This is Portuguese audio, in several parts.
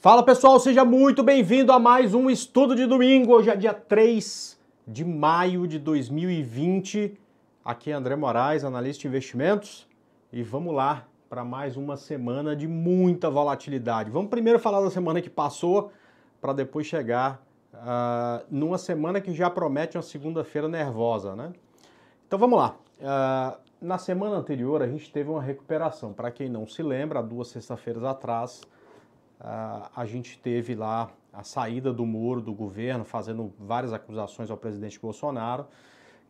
Fala pessoal, seja muito bem-vindo a mais um estudo de domingo. Hoje é dia 3 de maio de 2020. Aqui é André Moraes, analista de investimentos, e vamos lá para mais uma semana de muita volatilidade. Vamos primeiro falar da semana que passou, para depois chegar uh, numa semana que já promete uma segunda-feira nervosa, né? Então vamos lá. Uh, na semana anterior a gente teve uma recuperação. Para quem não se lembra, duas sexta-feiras atrás a gente teve lá a saída do muro do governo, fazendo várias acusações ao presidente Bolsonaro,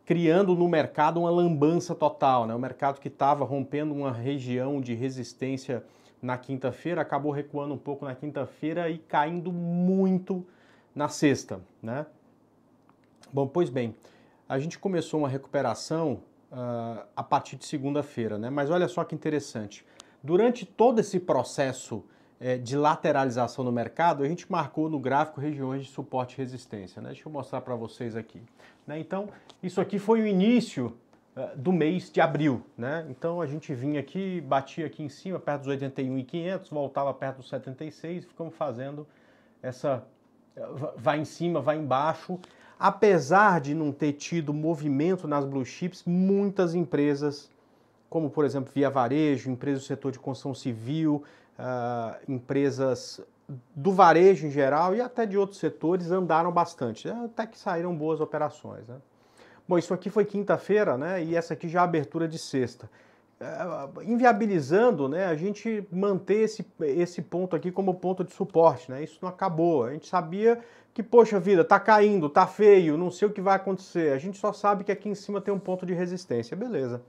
criando no mercado uma lambança total. Né? O mercado que estava rompendo uma região de resistência na quinta-feira acabou recuando um pouco na quinta-feira e caindo muito na sexta. Né? Bom, pois bem, a gente começou uma recuperação uh, a partir de segunda-feira, né? mas olha só que interessante. Durante todo esse processo de lateralização no mercado, a gente marcou no gráfico regiões de suporte e resistência. Né? Deixa eu mostrar para vocês aqui. Né? Então, isso aqui foi o início uh, do mês de abril. Né? Então, a gente vinha aqui, batia aqui em cima, perto dos 81.500, voltava perto dos 76, ficamos fazendo essa... vai em cima, vai embaixo. Apesar de não ter tido movimento nas blue chips, muitas empresas, como por exemplo Via Varejo, empresas do setor de construção civil, uh, empresas do varejo em geral e até de outros setores andaram bastante, até que saíram boas operações. Né? Bom, isso aqui foi quinta-feira, né? E essa aqui já é abertura de sexta. Uh, inviabilizando né, a gente manter esse, esse ponto aqui como ponto de suporte. Né? Isso não acabou. A gente sabia que, poxa vida, tá caindo, tá feio, não sei o que vai acontecer. A gente só sabe que aqui em cima tem um ponto de resistência. Beleza.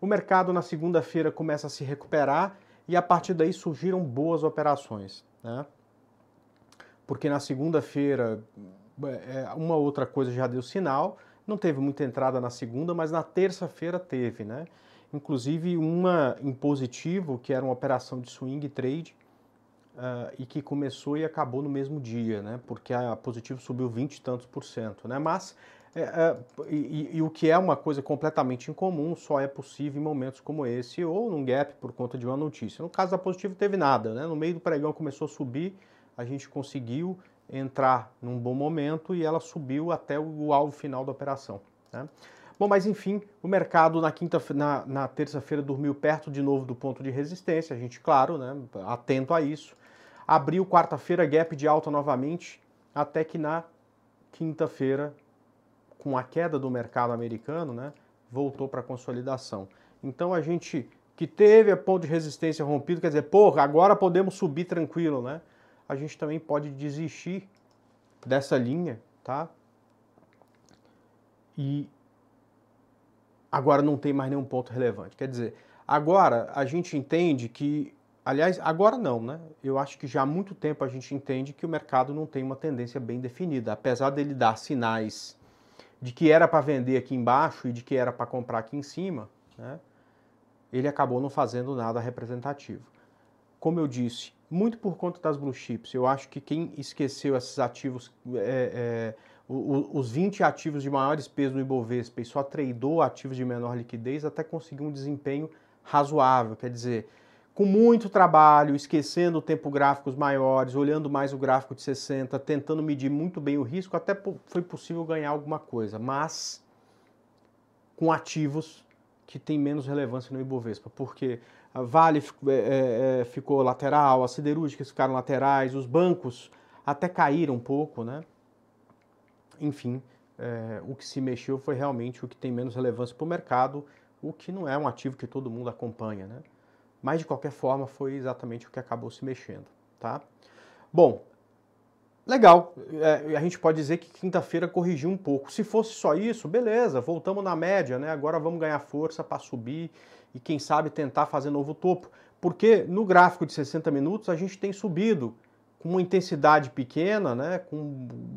O mercado na segunda-feira começa a se recuperar e a partir daí surgiram boas operações. Né? Porque na segunda-feira, é, uma outra coisa já deu sinal, não teve muita entrada na segunda, mas na terça-feira teve, né? Inclusive uma em positivo, que era uma operação de swing trade, uh, e que começou e acabou no mesmo dia, né? Porque a positivo subiu 20 e tantos por cento, né? Mas é, é, e, e, o que é uma coisa completamente incomum só é possível em momentos como esse ou num gap por conta de uma notícia. No caso da Positivo teve nada, né? No meio do pregão começou a subir, a gente conseguiu entrar num bom momento e ela subiu até o alvo final da operação. Né? Bom, mas enfim, o mercado na quinta, na, na terça-feira dormiu perto de novo do ponto de resistência. A gente, claro, né, atento a isso. Abriu quarta-feira gap de alta novamente, até que na quinta-feira com a queda do mercado americano, né, voltou para a consolidação. Então a gente que teve a ponto de resistência rompido, quer dizer, porra, agora podemos subir tranquilo, né? A gente também pode desistir dessa linha, tá? E agora não tem mais nenhum ponto relevante. Quer dizer, agora a gente entende que, aliás, agora não, né? Eu acho que já há muito tempo a gente entende que o mercado não tem uma tendência bem definida, apesar dele dar sinais de que era para vender aqui embaixo e de que era para comprar aqui em cima, né, ele acabou não fazendo nada representativo. Como eu disse, muito por conta das blue chips, eu acho que quem esqueceu esses ativos, é, é, os 20 ativos de maiores peso no Ibovespa e só tradou ativos de menor liquidez, até conseguiu um desempenho razoável. Quer dizer, com muito trabalho, esquecendo o tempo gráficos maiores, olhando mais o gráfico de 60, tentando medir muito bem o risco, até foi possível ganhar alguma coisa, mas com ativos que têm menos relevância no Ibovespa, porque a Vale é, é, ficou lateral, as siderúrgicas ficaram laterais, os bancos até caíram um pouco, né? Enfim, é, o que se mexeu foi realmente o que tem menos relevância para o mercado, o que não é um ativo que todo mundo acompanha, né? Mas de qualquer forma foi exatamente o que acabou se mexendo, tá? Bom, legal. É, a gente pode dizer que quinta-feira corrigiu um pouco. Se fosse só isso, beleza, voltamos na média, né? Agora vamos ganhar força para subir e quem sabe tentar fazer novo topo. Porque no gráfico de 60 minutos a gente tem subido com uma intensidade pequena, né, com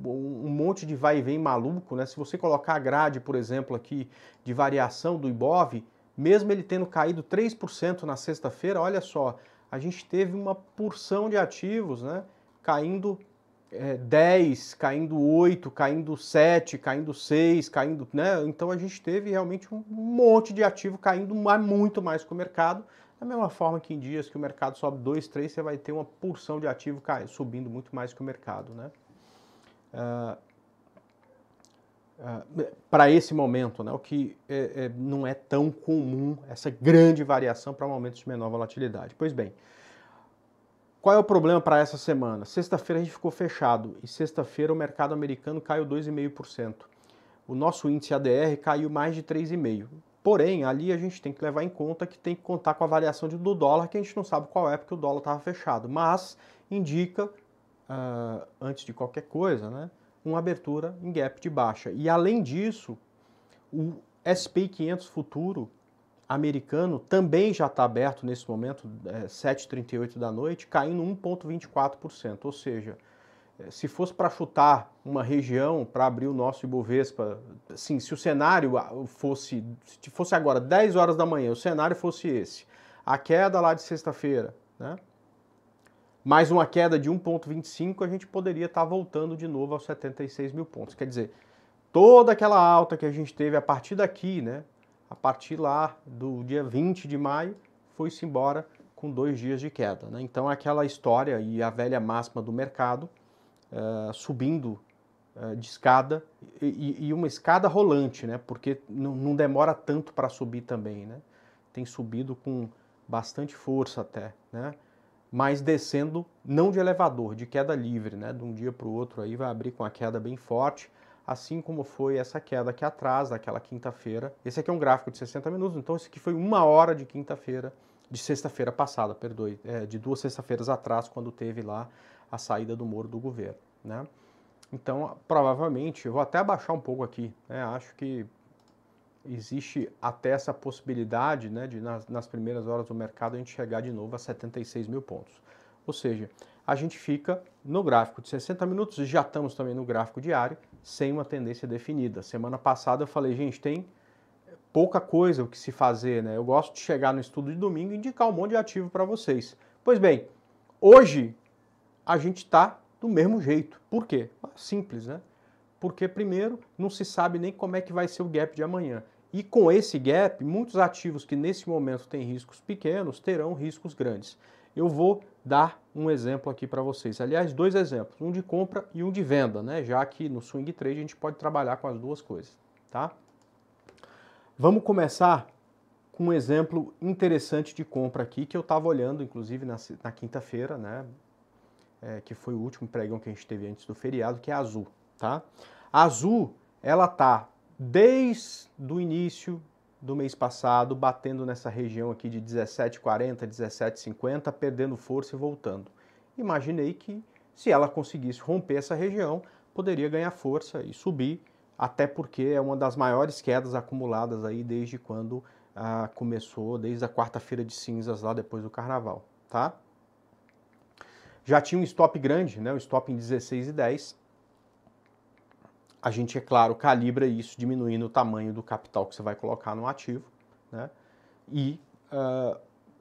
um monte de vai e vem maluco, né? Se você colocar a grade, por exemplo, aqui de variação do Ibov, mesmo ele tendo caído 3% na sexta-feira, olha só, a gente teve uma porção de ativos, né? Caindo é, 10, caindo 8, caindo 7, caindo 6, caindo. Né? Então a gente teve realmente um monte de ativo caindo muito mais que o mercado. Da mesma forma que em dias que o mercado sobe 2, 3, você vai ter uma porção de ativo subindo muito mais que o mercado. Né? Uh, uh, para esse momento, né, o que é, é, não é tão comum essa grande variação para momentos de menor volatilidade. Pois bem, qual é o problema para essa semana? Sexta-feira a gente ficou fechado e sexta-feira o mercado americano caiu 2,5%. O nosso índice ADR caiu mais de 3,5%. Porém, ali a gente tem que levar em conta que tem que contar com a variação do dólar, que a gente não sabe qual é, porque o dólar estava fechado. Mas indica, uh, antes de qualquer coisa, né, uma abertura em gap de baixa. E além disso, o SP 500 futuro americano também já está aberto nesse momento, é, 7h38 da noite, caindo 1,24%. Ou seja, é, se fosse para chutar uma região para abrir o nosso Ibovespa, assim, se o cenário fosse, se fosse agora 10 horas da manhã, o cenário fosse esse, a queda lá de sexta-feira, né? Mais uma queda de 1,25, a gente poderia estar tá voltando de novo aos 76 mil pontos. Quer dizer, toda aquela alta que a gente teve a partir daqui, né? a partir lá do dia 20 de maio, foi-se embora com dois dias de queda. Né? Então, aquela história e a velha máxima do mercado uh, subindo uh, de escada e, e, uma escada rolante, né? porque não, demora tanto para subir também. Né? Tem subido com bastante força até, né? Mas descendo não de elevador, de queda livre, né? de um dia para o outro aí vai abrir com a queda bem forte assim como foi essa queda aqui atrás, daquela quinta-feira. Esse aqui é um gráfico de 60 minutos, então esse aqui foi uma hora de quinta-feira, de sexta-feira passada, perdoe, é, de duas sexta-feiras atrás, quando teve lá a saída do muro do governo, né? Então, provavelmente, eu vou até abaixar um pouco aqui, né? Acho que existe até essa possibilidade, né, de nas, nas primeiras horas do mercado a gente chegar de novo a 76 mil pontos. Ou seja, a gente fica no gráfico de 60 minutos, já estamos também no gráfico diário, sem uma tendência definida. Semana passada eu falei, gente, tem pouca coisa o que se fazer, né? Eu gosto de chegar no estudo de domingo e indicar um monte de ativo para vocês. Pois bem, hoje a gente está do mesmo jeito. Por quê? Simples, né? Porque, primeiro, não se sabe nem como é que vai ser o gap de amanhã. E com esse gap, muitos ativos que nesse momento têm riscos pequenos terão riscos grandes. Eu vou dar um exemplo aqui para vocês. Aliás, dois exemplos, um de compra e um de venda, né? Já que no swing trade a gente pode trabalhar com as duas coisas, tá? Vamos começar com um exemplo interessante de compra aqui que eu estava olhando, inclusive na, na quinta-feira, né? É, que foi o último pregão que a gente teve antes do feriado, que é a Azul, tá? A Azul, ela tá desde o início do mês passado, batendo nessa região aqui de 17,40, 17,50, perdendo força e voltando. Imaginei que se ela conseguisse romper essa região, poderia ganhar força e subir, até porque é uma das maiores quedas acumuladas aí desde quando ah, começou, desde a quarta-feira de cinzas lá depois do carnaval, tá? Já tinha um stop grande, né, um stop em 16,10, a gente, é claro, calibra isso diminuindo o tamanho do capital que você vai colocar no ativo, né? E uh,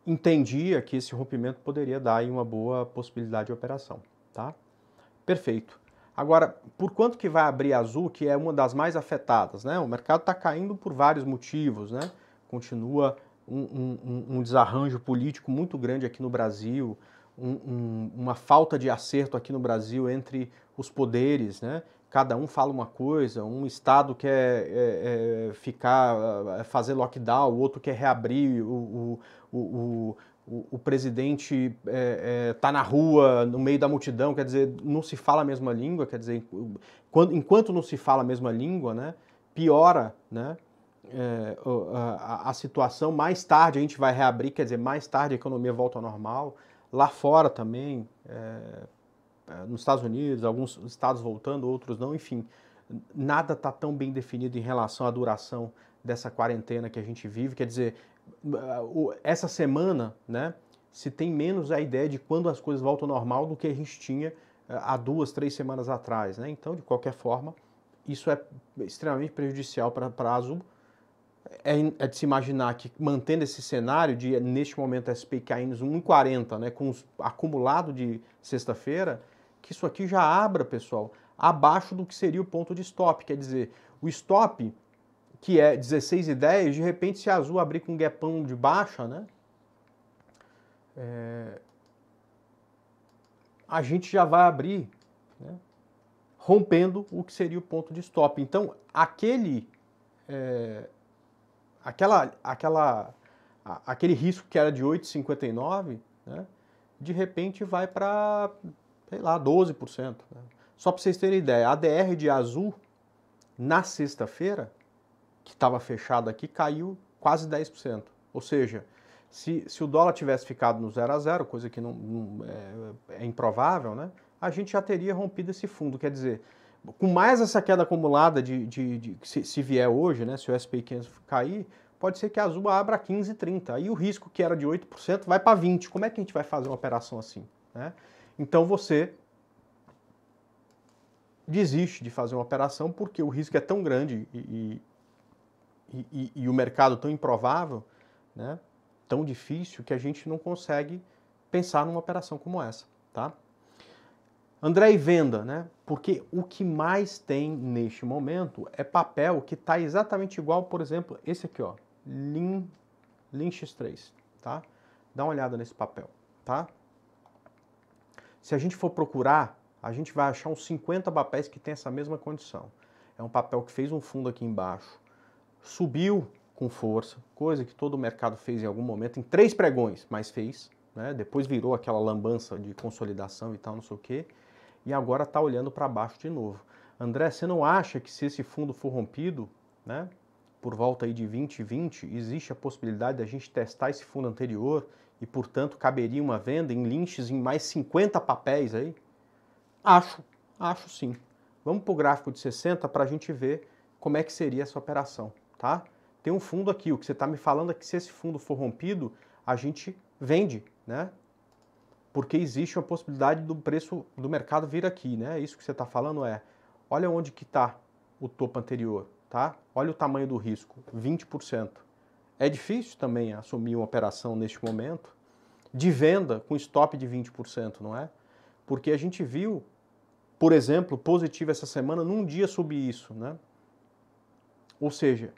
entendia que esse rompimento poderia dar uma boa possibilidade de operação, tá? Perfeito. Agora, por quanto que vai abrir Azul, que é uma das mais afetadas, né? O mercado está caindo por vários motivos, né? Continua um, um, um desarranjo político muito grande aqui no Brasil, um, uma falta de acerto aqui no Brasil entre os poderes, né? Cada um fala uma coisa, um estado quer é, é, ficar, é, fazer lockdown, o outro quer reabrir, o, o, o, o, o presidente está é, é, na rua, no meio da multidão, quer dizer, não se fala a mesma língua, quer dizer, quando, enquanto não se fala a mesma língua, né, piora né, é, a, a situação, mais tarde a gente vai reabrir, quer dizer, mais tarde a economia volta ao normal, lá fora também, nos Estados Unidos, alguns estados voltando, outros não, enfim, nada está tão bem definido em relação à duração dessa quarentena que a gente vive. Quer dizer, essa semana, né, se tem menos a ideia de quando as coisas voltam ao normal do que a gente tinha é, há duas, três semanas atrás. Né? Então, de qualquer forma, isso é extremamente prejudicial para Azul. É, é, de se imaginar que mantendo esse cenário de, neste momento, SP caindo 1,40, né, com os acumulado de sexta-feira, que isso aqui já abra, pessoal, abaixo do que seria o ponto de stop. Quer dizer, o stop, que é 16 e 10, de repente se azul abrir com um gapão de baixa, né? é, a gente já vai abrir né, rompendo o que seria o ponto de stop. Então, aquele, é, aquela, aquela, aquele risco que era de 8,59, né, de repente vai para, sei lá, 12%. Né? Só para vocês terem ideia, a DR de azul, na sexta-feira, que estava fechado aqui, caiu quase 10%. Ou seja, se, se o dólar tivesse ficado no 0 a 0, coisa que não, não é, é, improvável, né, a gente já teria rompido esse fundo. Quer dizer, com mais essa queda acumulada de, de, de se, se, vier hoje, né, se o SP 500 cair, pode ser que a Azul abra 15, 30. Aí o risco que era de 8% vai para 20. Como é que a gente vai fazer uma operação assim? Né? Então você desiste de fazer uma operação porque o risco é tão grande e, e, e, e o mercado tão improvável, né, tão difícil, que a gente não consegue pensar numa operação como essa. Tá? André e venda, né? Porque o que mais tem neste momento é papel que está exatamente igual, por exemplo, esse aqui, ó, Lean, Lean X3, tá? Dá uma olhada nesse papel, tá? Se a gente for procurar a gente vai achar uns 50 papéis que tem essa mesma condição. É um papel que fez um fundo aqui embaixo, subiu com força, coisa que todo o mercado fez em algum momento, em três pregões, mas fez. Né? Depois virou aquela lambança de consolidação e tal, não sei o quê, e agora está olhando para baixo de novo. André, você não acha que se esse fundo for rompido, né, por volta aí de 2020, existe a possibilidade da gente testar esse fundo anterior e, portanto, caberia uma venda em linches em mais 50 papéis aí? Acho, acho sim. Vamos para o gráfico de 60 para a gente ver como é que seria essa operação, tá? Tem um fundo aqui, o que você está me falando é que se esse fundo for rompido, a gente vende, né? Porque existe a possibilidade do preço do mercado vir aqui, né? Isso que você está falando é, olha onde que está o topo anterior, tá? Olha o tamanho do risco, 20%. É difícil também assumir uma operação neste momento de venda com stop de 20%, não é? Porque a gente viu, por exemplo, positivo essa semana, num dia subir isso, né? Ou seja,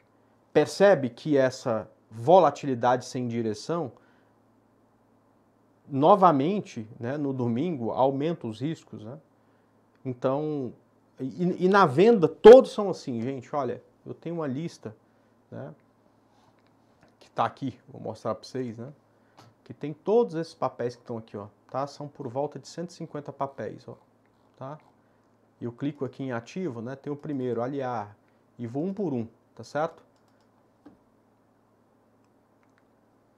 percebe que essa volatilidade sem direção, novamente, né, no domingo, aumenta os riscos, né? Então, e, e, na venda todos são assim, gente, olha, eu tenho uma lista, né, está aqui, vou mostrar para vocês, né, que tem todos esses papéis que estão aqui, ó, tá? São por volta de 150 papéis, ó, tá? Eu clico aqui em ativo, né? Tem o primeiro, aliar, e vou um por um, tá certo?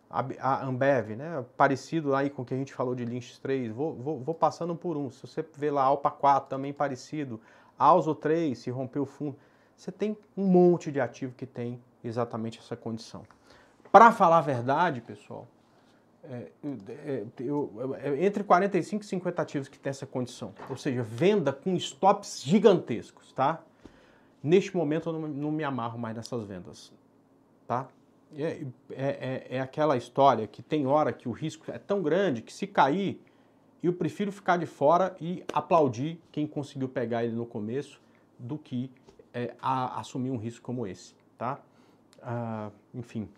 A, Ambev, né? Parecido aí com o que a gente falou de Lynx 3, vou, vou, vou passando por um. Se você vê lá Alpa 4, também parecido, Alzo 3, se rompeu o fundo, você tem um monte de ativo que tem exatamente essa condição. Para falar a verdade, pessoal, é, é, eu, é, entre 45 e 50 ativos que tem essa condição. Ou seja, venda com stops gigantescos, tá? Neste momento eu não, não me amarro mais nessas vendas, tá? É, é, é, é, aquela história que tem hora que o risco é tão grande que se cair, eu prefiro ficar de fora e aplaudir quem conseguiu pegar ele no começo do que é, a, assumir um risco como esse, tá? Ah, enfim,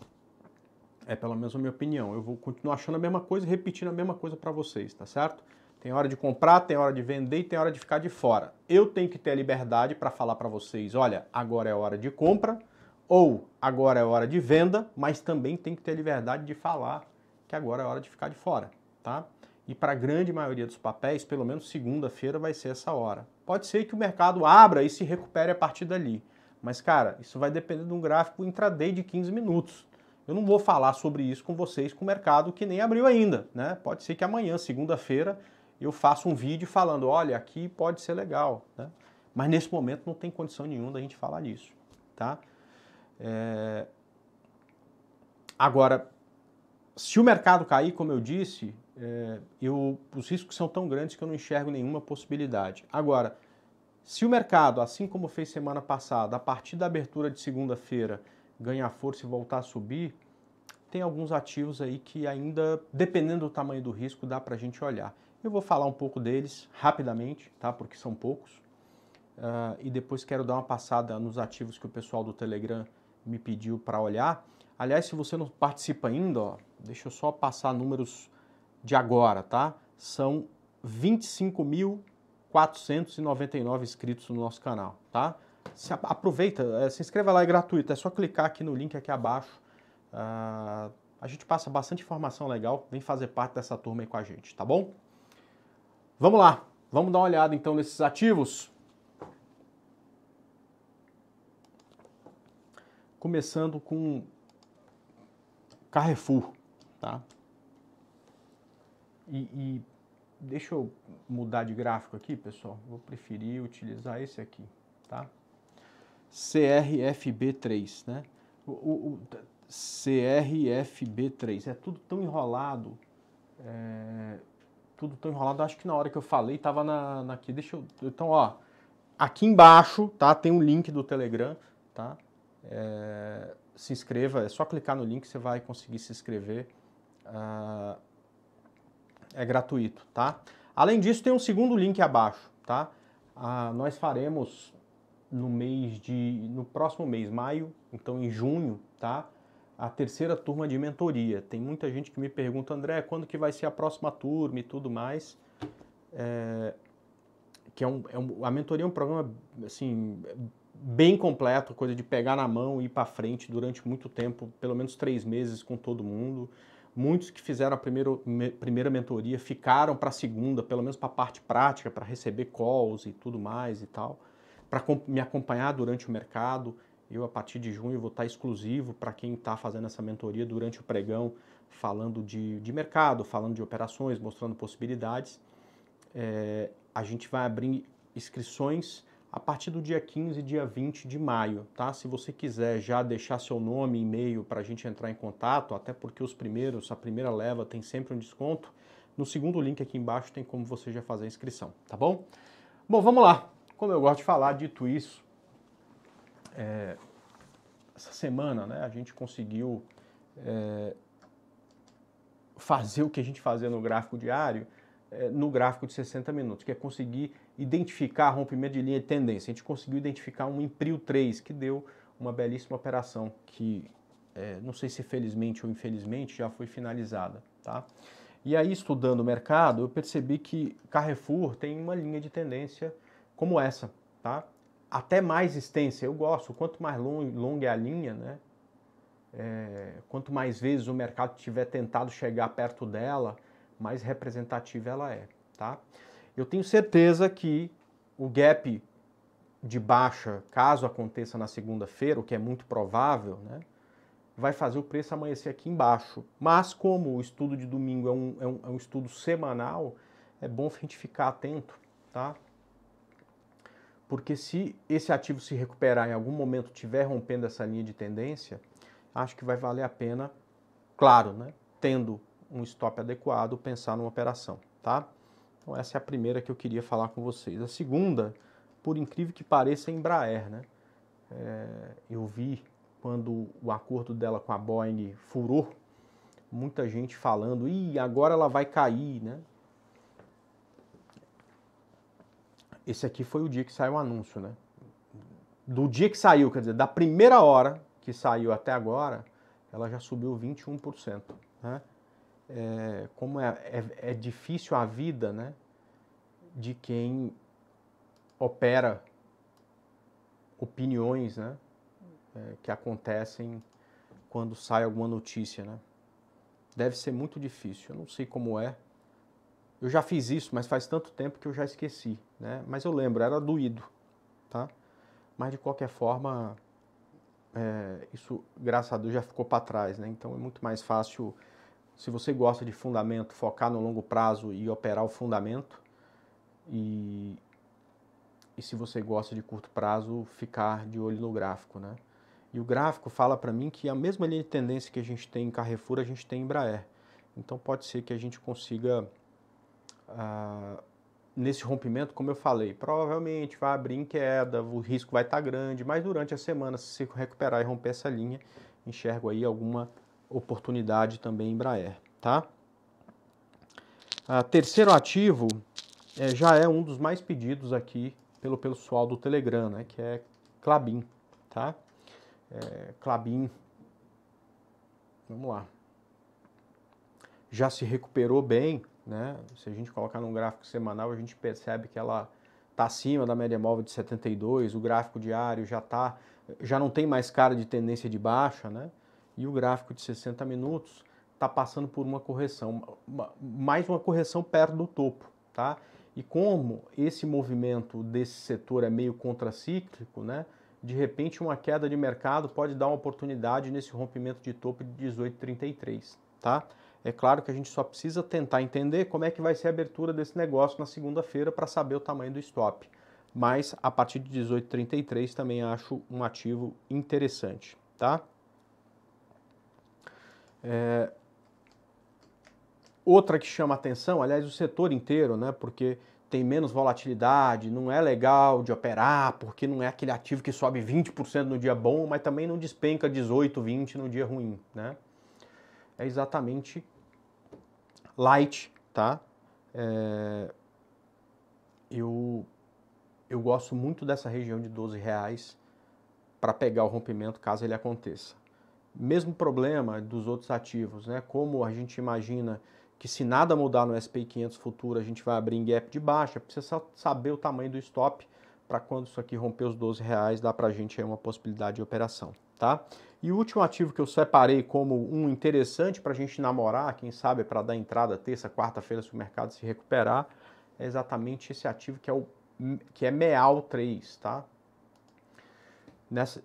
é pelo menos a minha opinião. Eu vou continuar achando a mesma coisa e repetindo a mesma coisa para vocês, tá certo? Tem hora de comprar, tem hora de vender e tem hora de ficar de fora. Eu tenho que ter a liberdade para falar para vocês, olha, agora é hora de compra ou agora é hora de venda, mas também tem que ter a liberdade de falar que agora é hora de ficar de fora, tá? E para a grande maioria dos papéis, pelo menos segunda-feira vai ser essa hora. Pode ser que o mercado abra e se recupere a partir dali. Mas, cara, isso vai depender de um gráfico intraday de 15 minutos. Eu não vou falar sobre isso com vocês com o mercado que nem abriu ainda, né? Pode ser que amanhã, segunda-feira, eu faça um vídeo falando, olha, aqui pode ser legal, né? Mas nesse momento não tem condição nenhuma da gente falar disso, tá? É... Agora, se o mercado cair, como eu disse, é... eu... os riscos são tão grandes que eu não enxergo nenhuma possibilidade. Agora, se o mercado, assim como fez semana passada, a partir da abertura de segunda-feira, ganhar força e voltar a subir, tem alguns ativos aí que ainda, dependendo do tamanho do risco, dá para a gente olhar. Eu vou falar um pouco deles rapidamente, tá? Porque são poucos. Uh, e depois quero dar uma passada nos ativos que o pessoal do Telegram me pediu para olhar. Aliás, se você não participa ainda, ó, deixa eu só passar números de agora, tá? São 25.499 inscritos no nosso canal, tá? Se aproveita, é, se inscreva lá, é gratuito, é só clicar aqui no link aqui abaixo. Uh, a gente passa bastante informação legal, vem fazer parte dessa turma aí com a gente, tá bom? Vamos lá, vamos dar uma olhada então nesses ativos. Começando com Carrefour, tá? E, e, deixa eu mudar de gráfico aqui, pessoal. Vou preferir utilizar esse aqui, tá? CRFB3, né? O, o, o CRFB3 é tudo tão enrolado, é, tudo tão enrolado. Acho que na hora que eu falei estava na, na aqui. Deixa eu, então, ó, aqui embaixo, tá? Tem um link do Telegram, tá? É, se inscreva, é só clicar no link, você vai conseguir se inscrever. Uh, é gratuito, tá? Além disso, tem um segundo link abaixo, tá? Uh, nós faremos no mês de, no próximo mês, maio, então em junho, tá? A terceira turma de mentoria. Tem muita gente que me pergunta, André, quando que vai ser a próxima turma e tudo mais. É, que é um, é um, a mentoria é um programa, assim, bem completo, coisa de pegar na mão e ir para frente durante muito tempo, pelo menos três meses com todo mundo. Muitos que fizeram a primeiro, me, primeira mentoria ficaram para a segunda, pelo menos para a parte prática, para receber calls e tudo mais e tal, para me acompanhar durante o mercado. Eu, a partir de junho, vou estar exclusivo para quem está fazendo essa mentoria durante o pregão, falando de, de mercado, falando de operações, mostrando possibilidades. É, a gente vai abrir inscrições a partir do dia 15 e dia 20 de maio, tá? Se você quiser já deixar seu nome e e-mail para a gente entrar em contato, até porque os primeiros, a primeira leva tem sempre um desconto, no segundo link aqui embaixo tem como você já fazer a inscrição, tá bom? Bom, vamos lá. Como eu gosto de falar, dito isso, é, essa semana né, a gente conseguiu é, fazer o que a gente fazia no gráfico diário, é, no gráfico de 60 minutos, que é conseguir identificar rompimento de linha de tendência. A gente conseguiu identificar um Imprio 3, que deu uma belíssima operação, que é, não sei se felizmente ou infelizmente já foi finalizada. Tá? E aí, estudando o mercado, eu percebi que Carrefour tem uma linha de tendência como essa, tá? até mais extensa. Eu gosto, quanto mais longa é a linha, né? É, quanto mais vezes o mercado tiver tentado chegar perto dela, mais representativa ela é. Tá? Eu tenho certeza que o gap de baixa, caso aconteça na segunda-feira, o que é muito provável, né, vai fazer o preço amanhecer aqui embaixo. Mas como o estudo de domingo é um, é um, é um estudo semanal, é bom a gente ficar atento, tá? Porque se esse ativo se recuperar em algum momento, estiver rompendo essa linha de tendência, acho que vai valer a pena, claro, né, tendo um stop adequado, pensar numa operação, tá? Então essa é a primeira que eu queria falar com vocês. A segunda, por incrível que pareça, é Embraer, né? É, eu vi quando o acordo dela com a Boeing furou, muita gente falando, ih, agora ela vai cair, né? Esse aqui foi o dia que saiu o anúncio, né? Do dia que saiu, quer dizer, da primeira hora que saiu até agora, ela já subiu 21%, né? é, como é, é, é, difícil a vida né, de quem opera opiniões né, é, que acontecem quando sai alguma notícia. Né? Deve ser muito difícil. Eu não sei como é. Eu já fiz isso, mas faz tanto tempo que eu já esqueci. Né? Mas eu lembro, era doído. Tá? Mas de qualquer forma, é, isso, graças a Deus, já ficou para trás. Né? Então é muito mais fácil se você gosta de fundamento, focar no longo prazo e operar o fundamento. E, e se você gosta de curto prazo, ficar de olho no gráfico, né? E o gráfico fala para mim que a mesma linha de tendência que a gente tem em Carrefour, a gente tem em Embraer. Então pode ser que a gente consiga, ah, nesse rompimento, como eu falei, provavelmente vai abrir em queda, o risco vai estar tá grande, mas durante a semana, se recuperar e romper essa linha, enxergo aí alguma oportunidade também Embraer, tá? A terceiro ativo é, já é um dos mais pedidos aqui pelo pessoal do Telegram, né, que é Clabin, tá? É, Clabin, vamos lá. já se recuperou bem, né? Se a gente colocar num gráfico semanal, a gente percebe que ela está acima da média móvel de 72, o gráfico diário já tá, já não tem mais cara de tendência de baixa, né? E o gráfico de 60 minutos está passando por uma correção, mais uma correção perto do topo, tá? E como esse movimento desse setor é meio contracíclico, né? De repente uma queda de mercado pode dar uma oportunidade nesse rompimento de topo de 18,33, tá? É claro que a gente só precisa tentar entender como é que vai ser a abertura desse negócio na segunda-feira para saber o tamanho do stop. Mas a partir de 18,33 também acho um ativo interessante, tá? É... Outra que chama atenção, aliás, o setor inteiro, né? Porque tem menos volatilidade, não é legal de operar, porque não é aquele ativo que sobe 20% no dia bom, mas também não despenca 18, 20 no dia ruim, né? É exatamente light, tá? É, eu, eu gosto muito dessa região de 12 reais para pegar o rompimento caso ele aconteça. Mesmo problema dos outros ativos, né? Como a gente imagina que se nada mudar no SPI 500 futuro, a gente vai abrir em gap de baixa, precisa saber o tamanho do stop para quando isso aqui romper os 12 reais, dá para a gente aí uma possibilidade de operação, tá? E o último ativo que eu separei como um interessante para a gente namorar, quem sabe para dar entrada terça, quarta-feira, se o mercado se recuperar, é exatamente esse ativo que é o que é MEAL 3, tá?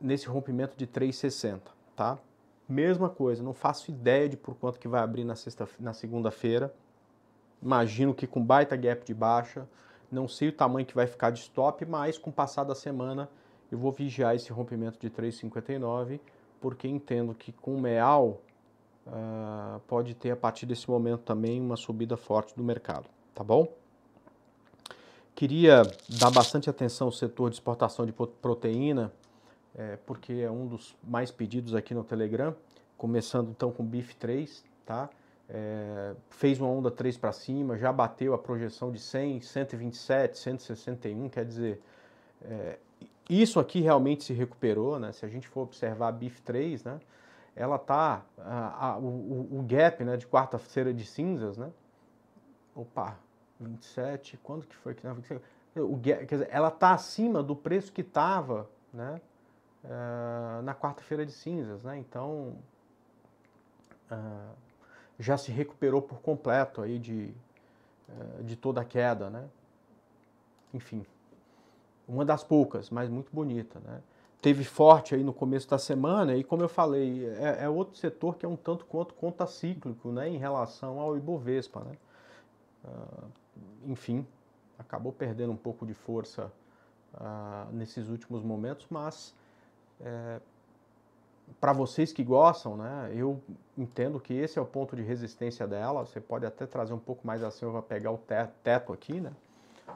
Nesse rompimento de 3,60, tá? Mesma coisa, não faço ideia de por quanto que vai abrir na, sexta, na segunda-feira. Imagino que com baita gap de baixa, não sei o tamanho que vai ficar de stop, mas com o passar da semana eu vou vigiar esse rompimento de 3,59 porque entendo que com o MEAL uh, pode ter a partir desse momento também uma subida forte do mercado, tá bom? Queria dar bastante atenção ao setor de exportação de proteína, é, porque é um dos mais pedidos aqui no Telegram, começando então com BIF 3, tá? É, fez uma onda 3 para cima, já bateu a projeção de 100, 127, 161, quer dizer, é, isso aqui realmente se recuperou, né? Se a gente for observar a BIF 3, né? Ela tá a, a, o, o, gap, né, de quarta-feira de cinzas, né? Opa, 27, quando que foi que o gap, quer dizer, ela tá acima do preço que estava, né? Uh, na quarta-feira de cinzas, né? Então uh, já se recuperou por completo aí de, uh, de toda a queda, né? Enfim, uma das poucas, mas muito bonita, né? Teve forte aí no começo da semana e, como eu falei, é, é outro setor que é um tanto quanto contracíclico, né, em relação ao Ibovespa, né? Uh, enfim, acabou perdendo um pouco de força uh, nesses últimos momentos, mas é, para vocês que gostam, né, eu entendo que esse é o ponto de resistência dela. Você pode até trazer um pouco mais acima para pegar o teto aqui, né?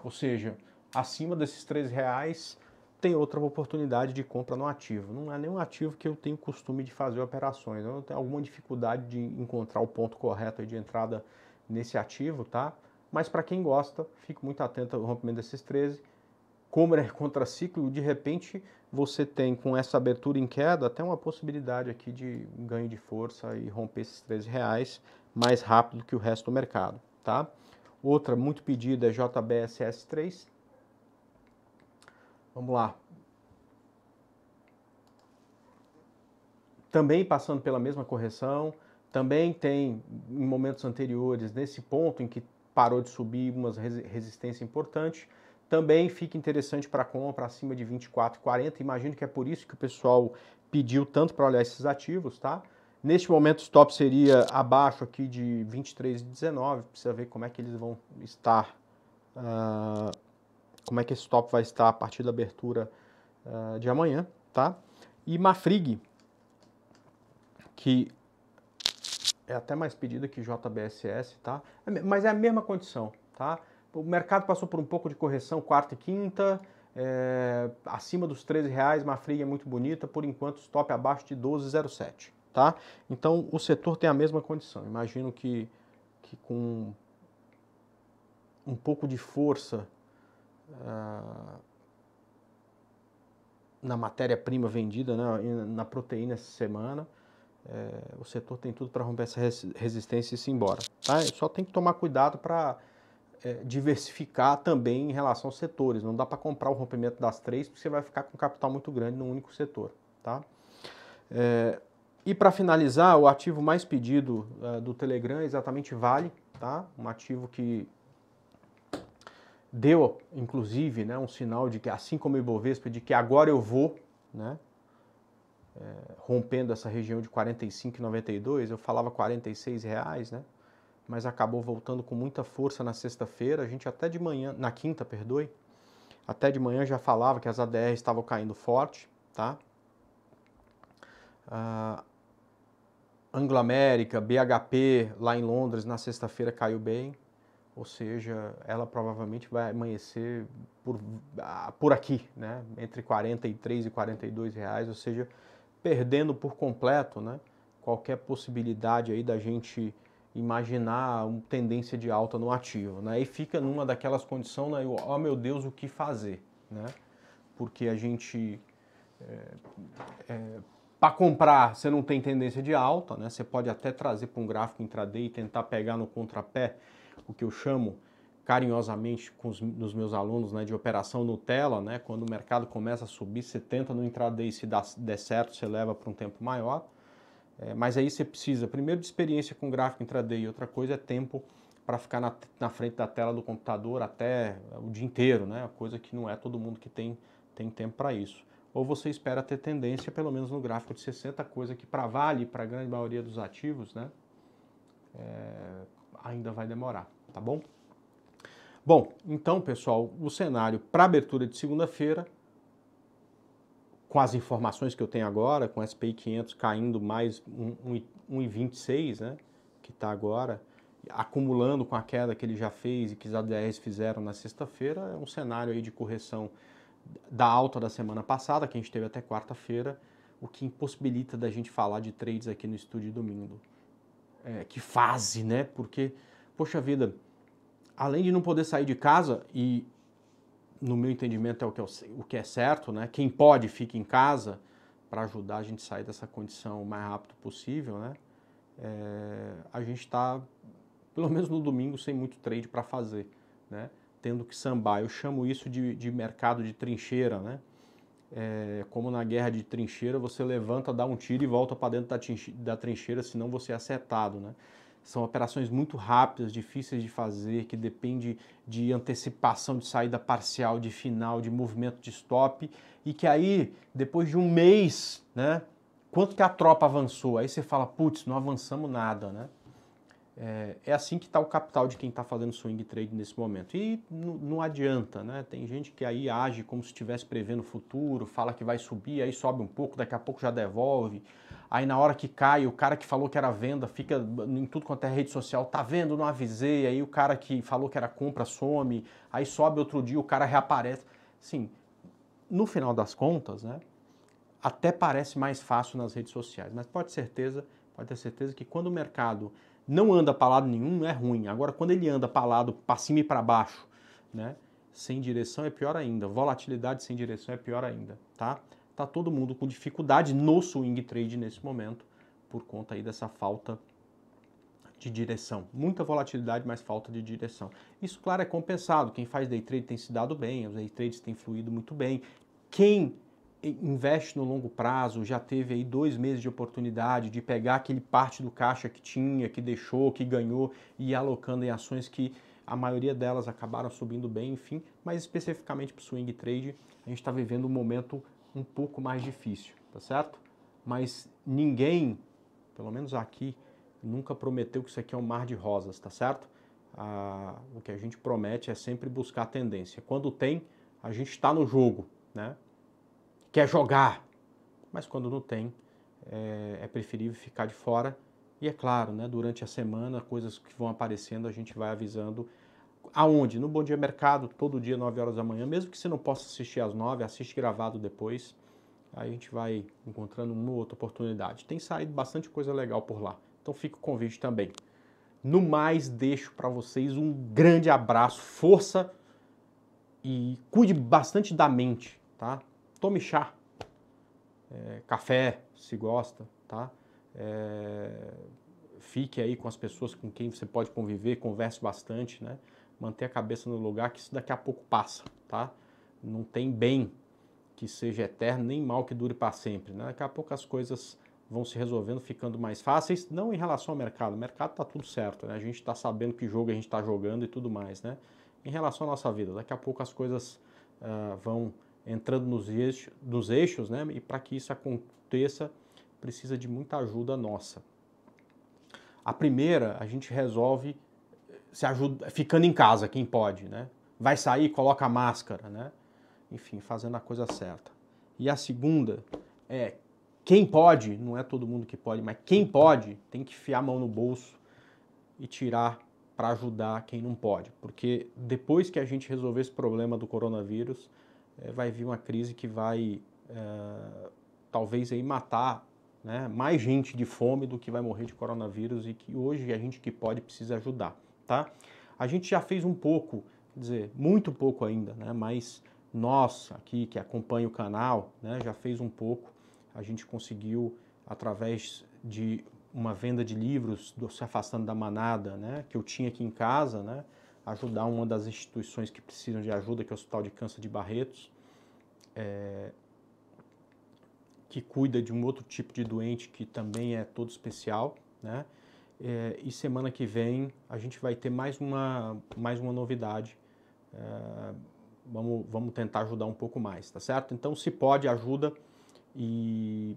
Ou seja, acima desses três reais tem outra oportunidade de compra no ativo. Não é nenhum ativo que eu tenho costume de fazer operações. Eu tenho alguma dificuldade de encontrar o ponto correto de entrada nesse ativo, tá? Mas para quem gosta, fico muito atento ao rompimento desses 13. Como é contraciclo, de repente você tem com essa abertura em queda até uma possibilidade aqui de ganho de força e romper esses 13 reais mais rápido que o resto do mercado, tá? Outra muito pedida é JBSS3, Vamos lá. Também passando pela mesma correção, também tem em momentos anteriores, nesse ponto em que parou de subir uma resistência importante, também fica interessante para compra acima de 24,40. Imagino que é por isso que o pessoal pediu tanto para olhar esses ativos, tá? Neste momento, o stop seria abaixo aqui de 23,19. Precisa ver como é que eles vão estar uh, como é que esse stop vai estar a partir da abertura uh, de amanhã, tá? E Mafrig, que é até mais pedida que JBSS, tá? É mas é a mesma condição, tá? O mercado passou por um pouco de correção quarta e quinta, é, acima dos 13 reais, Mafrig é muito bonita, por enquanto stop abaixo de 12,07, tá? Então o setor tem a mesma condição. Imagino que, que com um pouco de força ah, na matéria-prima vendida, né, na proteína essa semana, é, o setor tem tudo para romper essa resistência e se embora. Tá? Só tem que tomar cuidado para é, diversificar também em relação aos setores. Não dá para comprar o rompimento das três, porque você vai ficar com capital muito grande num único setor. Tá? É, e para finalizar, o ativo mais pedido do Telegram é exatamente Vale, tá? um ativo que deu, inclusive, né, um sinal de que, assim como o Ibovespa, de que agora eu vou, né, é, rompendo essa região de 45,92, eu falava 46 reais, né, mas acabou voltando com muita força na sexta-feira, a gente até de manhã, na quinta, perdoe, até de manhã já falava que as ADR estavam caindo forte, tá? Uh, Anglo América, BHP lá em Londres na sexta-feira caiu bem, ou seja, ela provavelmente vai amanhecer por, ah, por aqui, né? entre 43 e 42 reais, ou seja, perdendo por completo né? qualquer possibilidade aí da gente imaginar uma tendência de alta no ativo. Né? E fica numa daquelas condições, né? oh meu Deus, o que fazer? Né? Porque a gente, é, é, para comprar, você não tem tendência de alta, né? você pode até trazer para um gráfico intraday e tentar pegar no contrapé, o que eu chamo carinhosamente com os, nos meus alunos né, de operação Nutella, né, quando o mercado começa a subir, você tenta no intraday, se dá, der certo, você leva para um tempo maior. É, mas aí você precisa, primeiro, de experiência com gráfico intraday e outra coisa é tempo para ficar na, na, frente da tela do computador até o dia inteiro, né? Coisa que não é todo mundo que tem, tem tempo para isso. Ou você espera ter tendência, pelo menos no gráfico de 60, coisa que para Vale, para a grande maioria dos ativos, né? É, ainda vai demorar, tá bom? Bom, então, pessoal, o cenário para abertura de segunda-feira, com as informações que eu tenho agora, com o SPI 500 caindo mais 1,26, né, que está agora, acumulando com a queda que ele já fez e que os ADRs fizeram na sexta-feira, é um cenário aí de correção da alta da semana passada, que a gente teve até quarta-feira, o que impossibilita da gente falar de trades aqui no estúdio domingo. É, que fase, né? Porque poxa vida, além de não poder sair de casa, e no meu entendimento é o que, eu, o que é certo, né? Quem pode fica em casa para ajudar a gente a sair dessa condição o mais rápido possível, né? É, a gente está, pelo menos no domingo, sem muito trade para fazer, né? Tendo que sambar. Eu chamo isso de, de mercado de trincheira, né? É, como na guerra de trincheira, você levanta, dá um tiro e volta para dentro da, da trincheira, senão você é acertado, né? São operações muito rápidas, difíceis de fazer, que depende de antecipação de saída parcial, de final, de movimento de stop e que aí, depois de um mês, né, quanto que a tropa avançou? Aí você fala, putz, não avançamos nada, né? É, é assim que está o capital de quem está fazendo swing trade nesse momento. E não adianta, né? Tem gente que aí age como se estivesse prevendo o futuro, fala que vai subir, aí sobe um pouco, daqui a pouco já devolve. Aí na hora que cai, o cara que falou que era venda fica em tudo quanto é rede social, tá vendo, não avisei. Aí o cara que falou que era compra some, aí sobe outro dia, o cara reaparece. Sim, no final das contas, né? Até parece mais fácil nas redes sociais, mas pode certeza, pode ter certeza que quando o mercado não anda para lado nenhum, é ruim. Agora, quando ele anda para lado, para cima e para baixo, né? Sem direção é pior ainda. Volatilidade sem direção é pior ainda, tá? Tá todo mundo com dificuldade no swing trade nesse momento por conta aí dessa falta de direção. Muita volatilidade, mas falta de direção. Isso, claro, é compensado. Quem faz day trade tem se dado bem, os day trades têm fluído muito bem. Quem investe no longo prazo, já teve aí dois meses de oportunidade de pegar aquele parte do caixa que tinha, que deixou, que ganhou e ir alocando em ações que a maioria delas acabaram subindo bem, enfim, mas especificamente para o swing trade, a gente está vivendo um momento um pouco mais difícil, tá certo? Mas ninguém, pelo menos aqui, nunca prometeu que isso aqui é um mar de rosas, tá certo? Ah, o que a gente promete é sempre buscar a tendência. Quando tem, a gente está no jogo, né? Quer jogar, mas quando não tem, é, é, preferível ficar de fora. E é claro, né, durante a semana, coisas que vão aparecendo, a gente vai avisando. Aonde? No Bom Dia Mercado, todo dia, 9 horas da manhã. Mesmo que você não possa assistir às 9, assiste gravado depois. Aí a gente vai encontrando uma ou outra oportunidade. Tem saído bastante coisa legal por lá. Então fica o convite também. No mais, deixo para vocês um grande abraço, força e cuide bastante da mente, tá? Tome chá, é, café, se gosta, tá? É, fique aí com as pessoas com quem você pode conviver, converse bastante, né? Manter a cabeça no lugar, que isso daqui a pouco passa, tá? Não tem bem que seja eterno, nem mal que dure para sempre, né? Daqui a pouco as coisas vão se resolvendo, ficando mais fáceis, não em relação ao mercado. O mercado está tudo certo, né? A gente está sabendo que jogo a gente está jogando e tudo mais, né? Em relação à nossa vida, daqui a pouco as coisas uh, vão entrando nos eixos, nos eixos né? E para que isso aconteça, precisa de muita ajuda nossa. A primeira, a gente resolve se ajuda, ficando em casa, quem pode, né? Vai sair, coloca a máscara, né? Enfim, fazendo a coisa certa. E a segunda é quem pode, não é todo mundo que pode, mas quem pode tem que fiar a mão no bolso e tirar para ajudar quem não pode. Porque depois que a gente resolver esse problema do coronavírus, é, vai vir uma crise que vai é, talvez aí matar né, mais gente de fome do que vai morrer de coronavírus e que hoje a gente que pode precisa ajudar, tá? A gente já fez um pouco, quer dizer, muito pouco ainda, né, mas nós aqui que acompanha o canal, né, já fez um pouco. A gente conseguiu através de uma venda de livros do Se Afastando da Manada, né, que eu tinha aqui em casa, né, ajudar uma das instituições que precisam de ajuda, que é o Hospital de Câncer de Barretos. É, que cuida de um outro tipo de doente que também é todo especial, né? É, e semana que vem a gente vai ter mais uma, mais uma novidade. É, vamos, vamos tentar ajudar um pouco mais, tá certo? Então, se pode, ajuda e,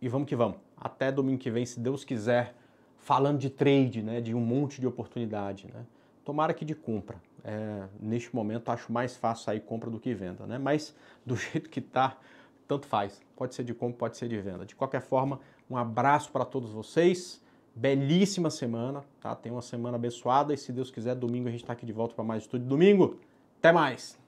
e vamos que vamos. Até domingo que vem, se Deus quiser, falando de trade, né? De um monte de oportunidade, né? Tomara que de compra. É, neste momento, acho mais fácil sair compra do que venda, né? Mas do jeito que está tanto faz. Pode ser de compra, pode ser de venda. De qualquer forma, um abraço para todos vocês. Belíssima semana, tá? Tenha uma semana abençoada e se Deus quiser, domingo a gente está aqui de volta para mais estúdio. Domingo, até mais!